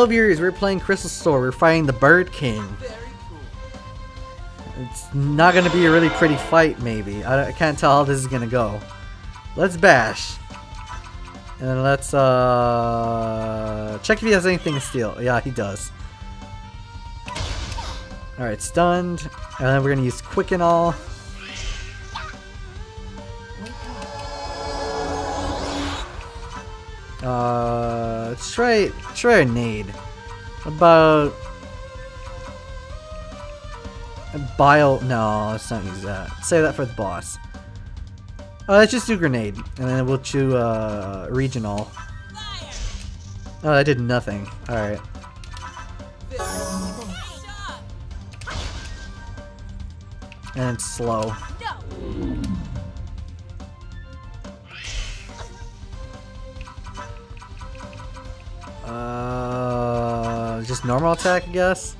Hello viewers, we're playing Crystal Story. We're fighting the Bird King. It's not gonna be a really pretty fight, maybe. I, I can't tell how this is gonna go. Let's bash. And let's uh check if he has anything to steal. Yeah, he does. Alright, stunned. And then we're gonna use Quicken All. Uh, let's try, try a nade. About bio. No, let's not use that. Say that for the boss. Uh, let's just do grenade, and then we'll chew uh, regional. Oh, that did nothing. All right. And slow. Uh, just normal attack, I guess.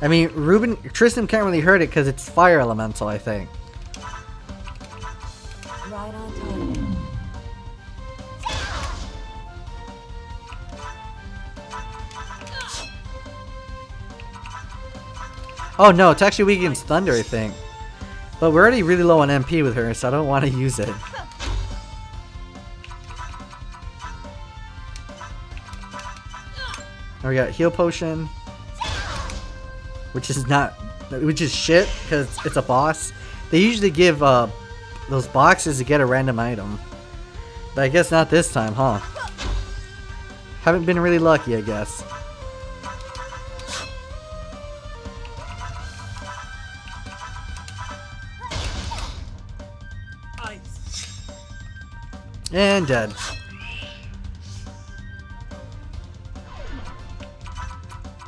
I mean, Ruben, Tristam can't really hurt it because it's fire elemental, I think. Right on time. Oh no, it's actually weak against Thunder, I think. But we're already really low on MP with her, so I don't want to use it. Now we got heal potion, which is not, which is shit because it's a boss. They usually give uh, those boxes to get a random item, but I guess not this time, huh? Haven't been really lucky, I guess. And dead.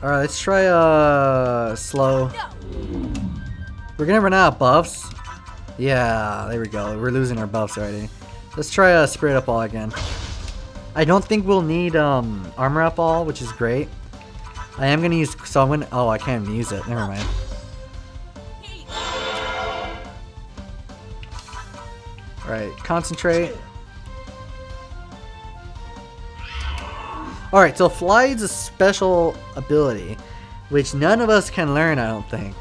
Alright, let's try uh slow. We're gonna run out of buffs. Yeah, there we go. We're losing our buffs already. Let's try uh spirit up all again. I don't think we'll need um armor up all, which is great. I am gonna use so I'm gonna oh I can't even use it. Never mind. Alright, concentrate. Alright, so fly is a special ability, which none of us can learn, I don't think.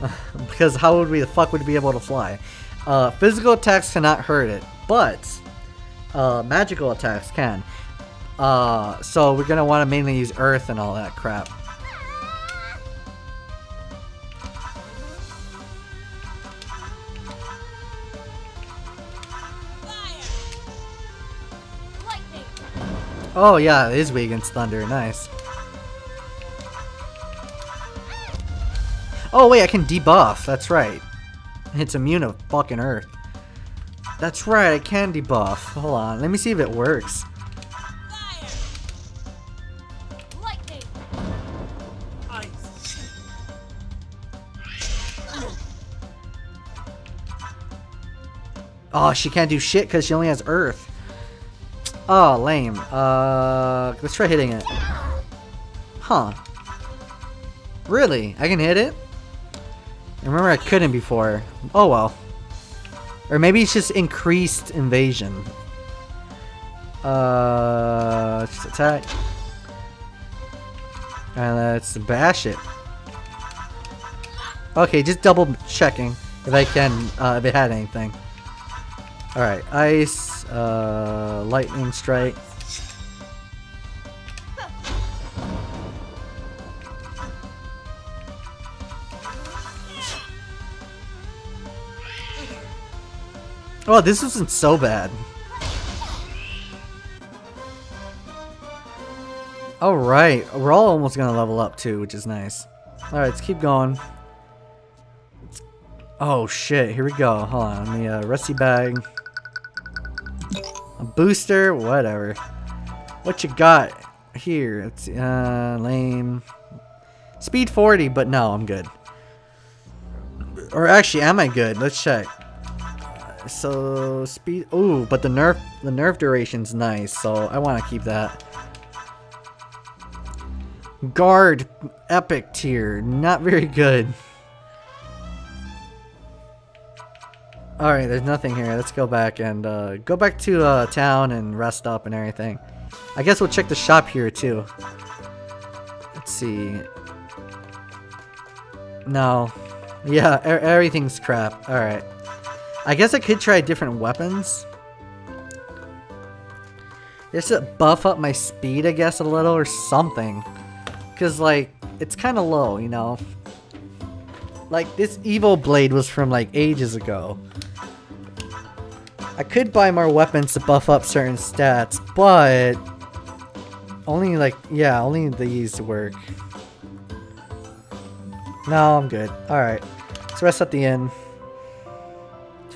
because how would we the fuck would we be able to fly? Uh, physical attacks cannot hurt it, but uh, magical attacks can. Uh, so we're gonna want to mainly use earth and all that crap. Oh yeah, it is weak against thunder. Nice. Oh wait, I can debuff. That's right. It's immune to fucking earth. That's right, I can debuff. Hold on, let me see if it works. Oh, she can't do shit because she only has earth. Oh, lame. Uh, let's try hitting it. Huh. Really? I can hit it? I remember I couldn't before. Oh well. Or maybe it's just increased evasion. Uh, just attack. And let's bash it. Okay, just double checking if I can, uh, if it had anything. Alright, ice, uh, lightning strike. Oh, this isn't so bad. Alright, we're all almost gonna level up too, which is nice. Alright, let's keep going. Oh shit, here we go. Hold on, me, uh, rusty bag. A booster, whatever. What you got here? It's, uh, lame. Speed 40, but no, I'm good. Or actually, am I good? Let's check. So, speed, ooh, but the nerf, the nerf duration's nice, so I want to keep that. Guard, epic tier, not very good. Alright, there's nothing here. Let's go back and uh, go back to uh, town and rest up and everything. I guess we'll check the shop here too. Let's see. No. Yeah, er everything's crap. Alright. I guess I could try different weapons. Just to buff up my speed, I guess, a little or something. Because, like, it's kind of low, you know? Like, this evil blade was from, like, ages ago. I could buy more weapons to buff up certain stats, but... Only, like, yeah, only these work. No, I'm good. Alright. Let's rest at the end.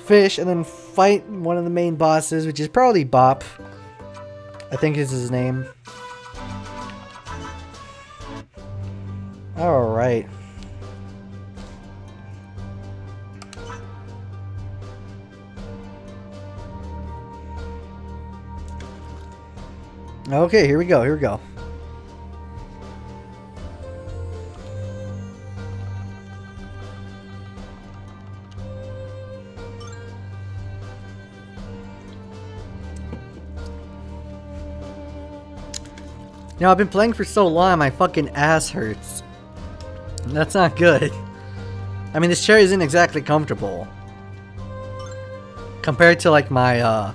Fish, and then fight one of the main bosses, which is probably Bop. I think is his name. Alright. Okay, here we go, here we go. Know, I've been playing for so long, my fucking ass hurts. That's not good. I mean, this chair isn't exactly comfortable. Compared to, like, my, uh,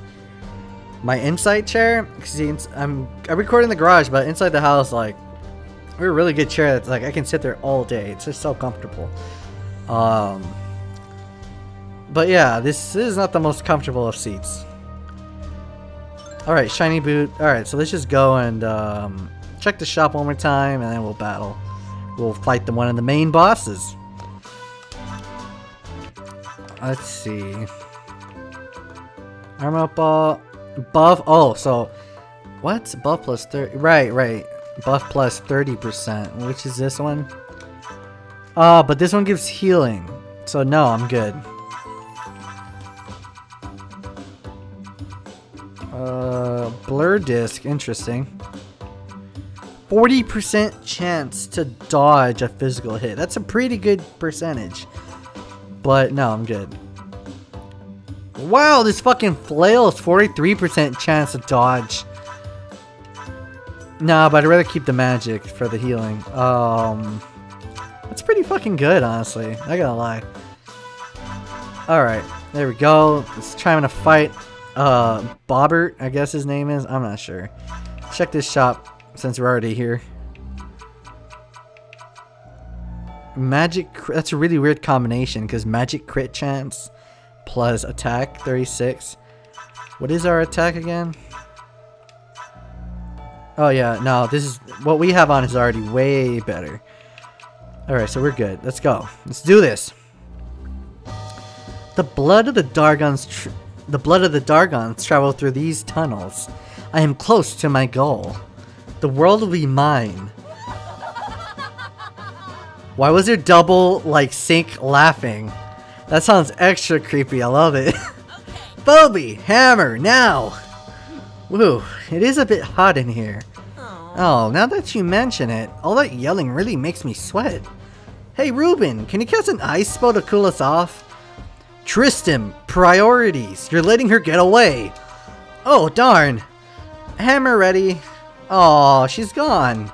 my inside chair. I'm, I record in the garage, but inside the house, like, we're a really good chair that's, like, I can sit there all day. It's just so comfortable. Um, but yeah, this is not the most comfortable of seats. Alright, shiny boot. Alright, so let's just go and um, check the shop one more time and then we'll battle. We'll fight the one of the main bosses. Let's see. Armor up ball. Buff. Oh, so. What? Buff plus 30. Right, right. Buff plus 30%. Which is this one? Uh, but this one gives healing. So no, I'm good. Uh, blur disc, interesting. 40% chance to dodge a physical hit. That's a pretty good percentage. But no, I'm good. Wow, this fucking flail is 43% chance to dodge. Nah, but I'd rather keep the magic for the healing. Um, That's pretty fucking good, honestly. I gotta lie. Alright, there we go. Let's try fight uh, Bobbert, I guess his name is. I'm not sure. Check this shop since we're already here. Magic, that's a really weird combination because magic crit chance plus attack 36. What is our attack again? Oh yeah, no, this is what we have on is already way better. Alright, so we're good. Let's go. Let's do this. The blood of the Dargons the blood of the Dargons travel through these tunnels. I am close to my goal. The world will be mine. Why was there double, like, sync laughing? That sounds extra creepy, I love it. Phoebe, hammer, now! Woo, it is a bit hot in here. Oh, now that you mention it, all that yelling really makes me sweat. Hey Reuben, can you cast an ice spell to cool us off? Tristam, priorities. You're letting her get away. Oh, darn. Hammer ready. Oh, she's gone.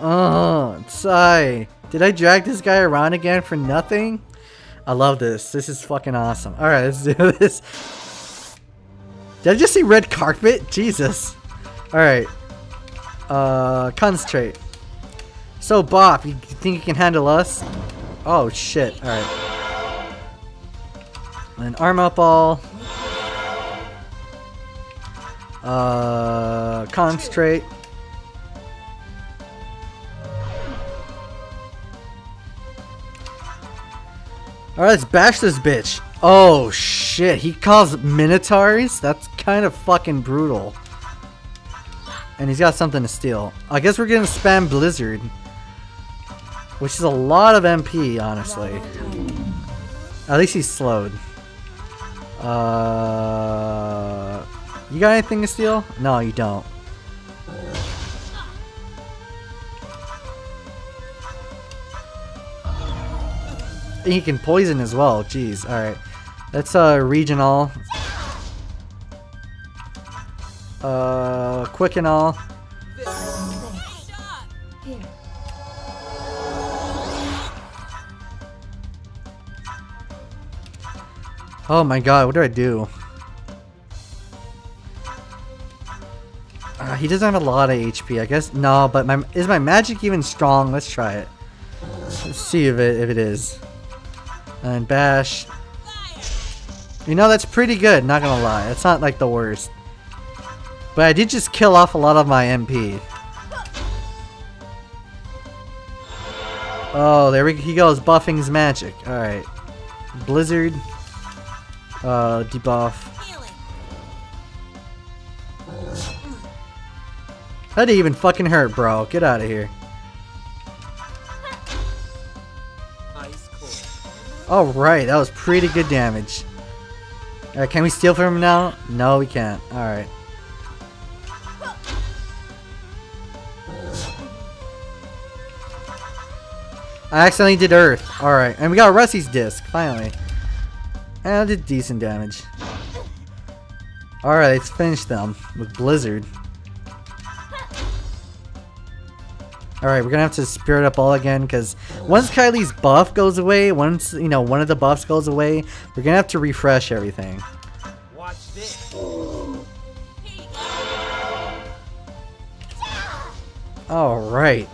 Oh, sigh. Did I drag this guy around again for nothing? I love this. This is fucking awesome. Alright, let's do this. Did I just see red carpet? Jesus. Alright. Uh, concentrate. So, Bop, you think you can handle us? Oh, shit. Alright. An arm up all. Uh, concentrate. Alright, let's bash this bitch. Oh shit, he calls Minotaurs? That's kind of fucking brutal. And he's got something to steal. I guess we're gonna spam Blizzard. Which is a lot of MP, honestly. At least he's slowed. Uh, you got anything to steal? No, you don't. he can poison as well. Jeez. All right. That's a uh, regional. Uh, Quicken All. Oh my god, what do I do? Uh, he doesn't have a lot of HP, I guess. No, but my is my magic even strong? Let's try it. Let's see if it, if it is. And bash. You know that's pretty good. Not gonna lie, it's not like the worst. But I did just kill off a lot of my MP. Oh, there we, he goes, buffing his magic. Alright. Blizzard. Uh, debuff. That didn't even fucking hurt, bro. Get out of here. Alright, that was pretty good damage. Alright, can we steal from him now? No, we can't. Alright. I accidentally did Earth. Alright, and we got Rusty's disc, finally. And I did decent damage. Alright, let's finish them with Blizzard. Alright, we're gonna have to spirit up all again because once Kylie's buff goes away, once you know one of the buffs goes away, we're gonna have to refresh everything. Watch this. Alright.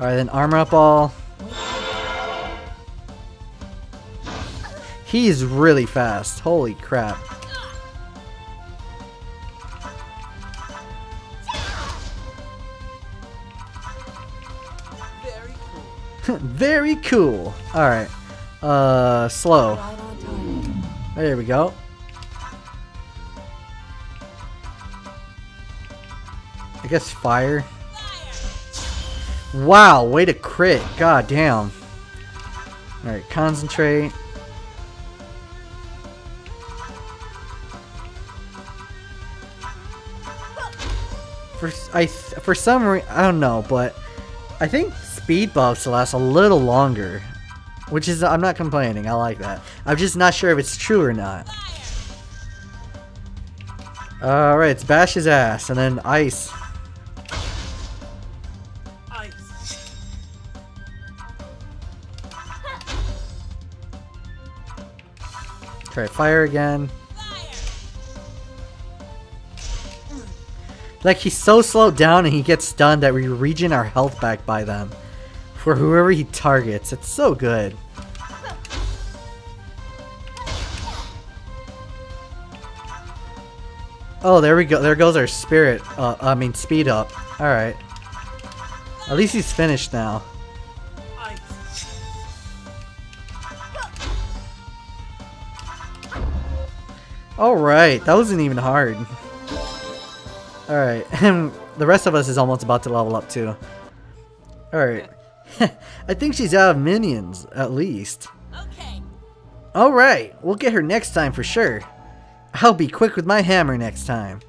Alright, then armor up all. He's really fast. Holy crap. Very cool. Alright. Uh, slow. There we go. I guess fire. Wow, way to crit. God damn. Alright, concentrate. For I for some reason I don't know, but I think speed buffs last a little longer. Which is, I'm not complaining, I like that. I'm just not sure if it's true or not. Alright, it's bash his ass, and then ice. Ice. Try fire again. Like, he's so slowed down and he gets stunned that we regen our health back by them for whoever he targets. It's so good. Oh, there we go. There goes our spirit. Uh, I mean, speed up. Alright. At least he's finished now. Alright, that wasn't even hard. Alright, and the rest of us is almost about to level up too. Alright. I think she's out of minions, at least. Okay. Alright, we'll get her next time for sure. I'll be quick with my hammer next time.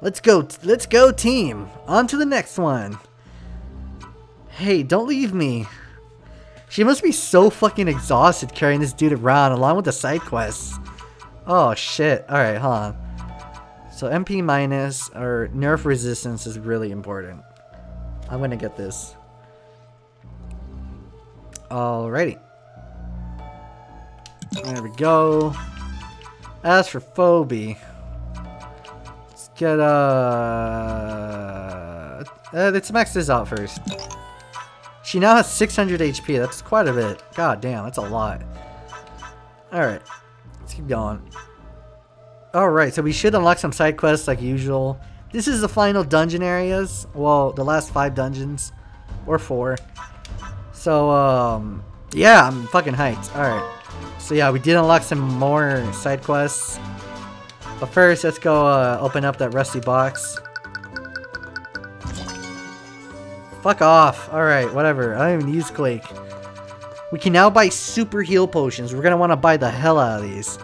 Let's go, let's go team. On to the next one. Hey, don't leave me. She must be so fucking exhausted carrying this dude around along with the side quests. Oh shit. Alright, hold on. So MP minus or nerf resistance is really important. I'm gonna get this. Alrighty. There we go. As for Phoebe, let's get uh, uh let's max this out first. She now has 600 HP. That's quite a bit. God damn, that's a lot. Alright, let's keep going. Alright, so we should unlock some side quests like usual. This is the final dungeon areas. Well, the last five dungeons. Or four. So, um, yeah, I'm fucking hyped. Alright. So yeah, we did unlock some more side quests. But first, let's go uh, open up that rusty box. Fuck off. Alright, whatever. I don't even use Quake. We can now buy super heal potions. We're gonna want to buy the hell out of these.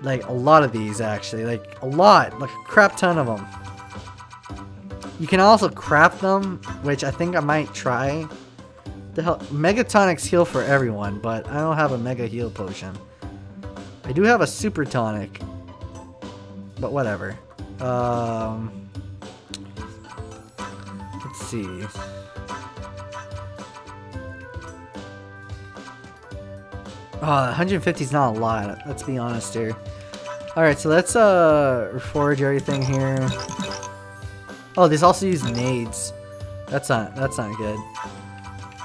Like, a lot of these, actually. Like, a lot. Like, a crap ton of them. You can also craft them, which I think I might try. The hell, Megatonics heal for everyone, but I don't have a Mega Heal Potion. I do have a Super Tonic, but whatever. Um, let's see. Oh, 150 is not a lot. Let's be honest here. All right, so let's uh forge everything here. Oh, this also use nades. That's not that's not good.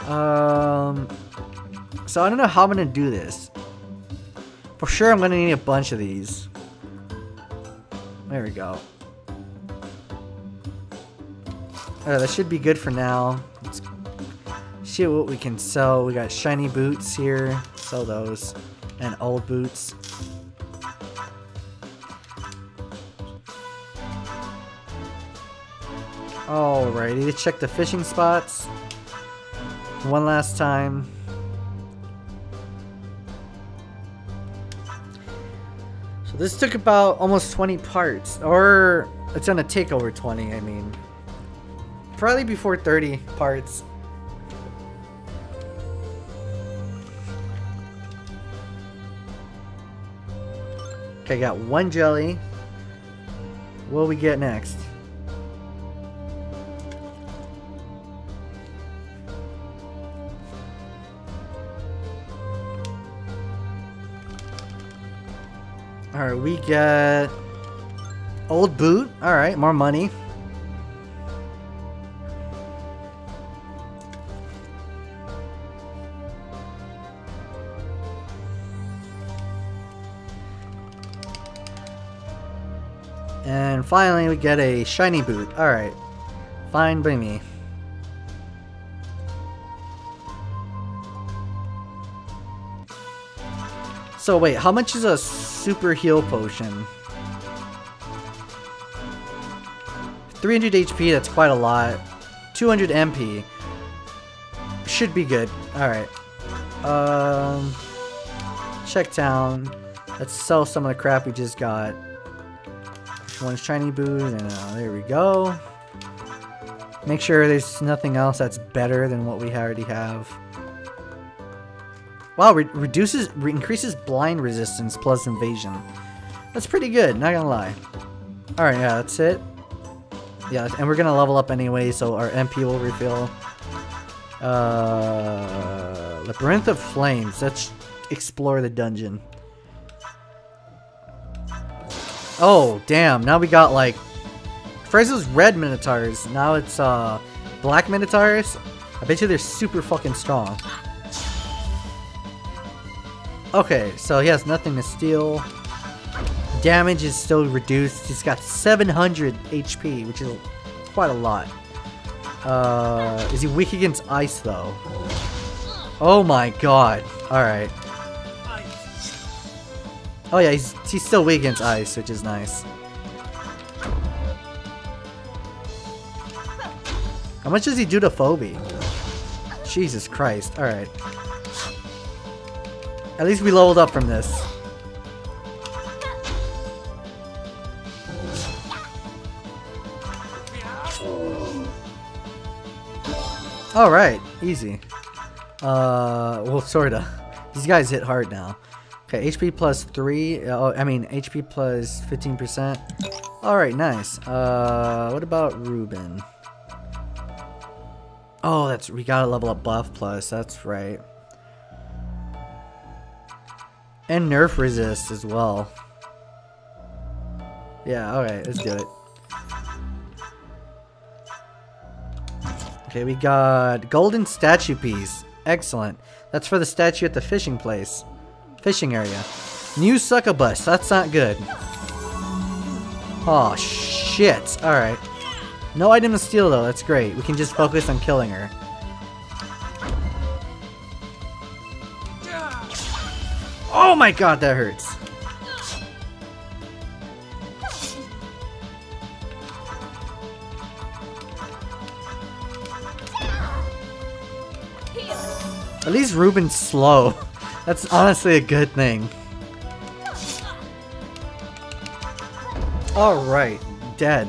Um, so I don't know how I'm gonna do this. For sure, I'm gonna need a bunch of these. There we go. Alright, that should be good for now. Let's see what we can sell. We got shiny boots here. Sell those. And old boots. Alrighty, let's check the fishing spots. One last time. So this took about almost 20 parts. Or it's gonna take over 20, I mean. Probably before 30 parts. Okay, got one jelly. What do we get next? Alright, we get... Old boot. Alright, more money. And finally, we get a shiny boot. Alright. Fine by me. So wait, how much is a super heal potion? 300 HP, that's quite a lot. 200 MP. Should be good. Alright. Um, check town. Let's sell some of the crap we just got. One shiny boot, and uh, there we go. Make sure there's nothing else that's better than what we already have. Wow, re reduces, re increases blind resistance plus evasion. That's pretty good, not gonna lie. Alright, yeah, that's it. Yeah, and we're gonna level up anyway, so our MP will refill. Uh, Labyrinth of Flames. Let's explore the dungeon. Oh, damn. Now we got like... First it was red Minotaurs. Now it's uh, black Minotaurs. I bet you they're super fucking strong. Okay, so he has nothing to steal. Damage is still reduced. He's got 700 HP, which is quite a lot. Uh, is he weak against ice, though? Oh my god. Alright. Oh yeah, he's, he's still weak against ice, which is nice. How much does he do to Phoebe? Jesus Christ. Alright. At least we leveled up from this. Alright, easy. Uh, well, sorta. These guys hit hard now. Okay, HP plus 3. Oh, I mean, HP plus 15%. Alright, nice. Uh, what about Ruben? Oh, that's we gotta level up buff plus. That's right. And nerf resist as well. Yeah, alright, let's do it. Okay, we got golden statue piece. Excellent. That's for the statue at the fishing place. Fishing area. New succubus. That's not good. Oh, shit. Alright. No item to steal, though. That's great. We can just focus on killing her. Oh my god, that hurts. At least Ruben's slow. That's honestly a good thing. Alright, dead.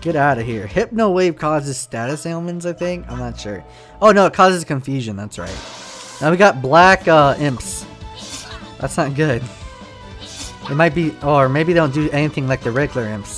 Get out of here. Hypno Wave causes status ailments, I think? I'm not sure. Oh no, it causes confusion, that's right. Now we got black uh, imps. That's not good. It might be, or maybe they don't do anything like the regular imps.